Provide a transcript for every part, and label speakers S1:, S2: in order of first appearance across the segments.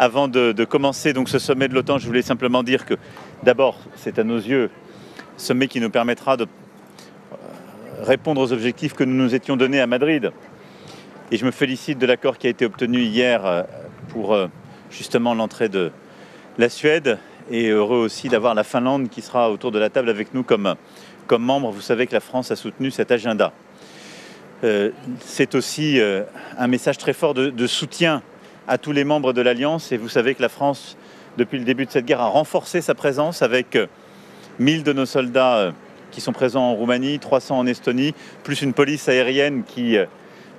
S1: Avant de, commencer donc ce sommet de l'OTAN, je voulais simplement dire que d'abord, c'est à nos yeux sommet qui nous permettra de euh, répondre aux objectifs que nous nous étions donnés à Madrid. Et je me félicite de l'accord qui a été obtenu hier euh, pour euh, justement l'entrée de la Suède et heureux aussi d'avoir la Finlande qui sera autour de la table avec nous comme, comme membre. Vous savez que la France a soutenu cet agenda. C'est aussi un message très fort de, soutien à tous les membres de l'Alliance et vous savez que la France, depuis le début de cette guerre, a renforcé sa présence avec euh, 1000 de nos soldats euh, qui sont présents en Roumanie, 300 en Estonie, plus une police aérienne qui euh,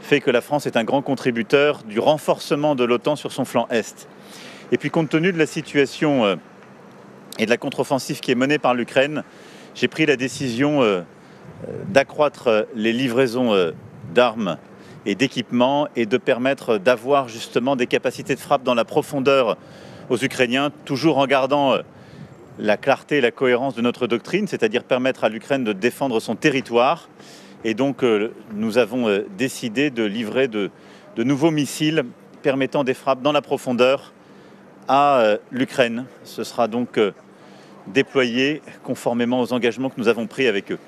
S1: fait que la France est un grand contributeur du renforcement de l'OTAN sur son flanc Est. Et puis compte tenu de la situation euh, et de la contre-offensive qui est menée par l'Ukraine, j'ai pris la décision d'accroître les livraisons d'armes et d'équipements et de permettre d'avoir justement des capacités de frappe dans la profondeur aux Ukrainiens, toujours en gardant la clarté et la cohérence de notre doctrine, c'est-à-dire permettre à l'Ukraine de défendre son territoire. Et donc euh, nous avons euh, décidé de livrer de, de, nouveaux missiles permettant des frappes dans la profondeur à euh, l'Ukraine. Ce sera donc déployé conformément aux engagements que nous avons pris avec eux.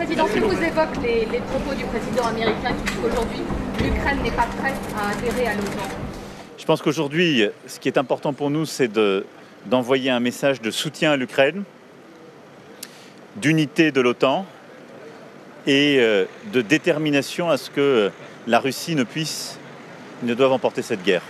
S2: Président, si vous évoque les, propos du président américain qui l'Ukraine n'est pas prête à adhérer à l'OTAN
S1: Je pense qu'aujourd'hui, ce qui est important pour nous, c'est de d'envoyer un message de soutien à l'Ukraine, d'unité de l'OTAN et de détermination à ce que la Russie ne puisse, ne doive emporter cette guerre.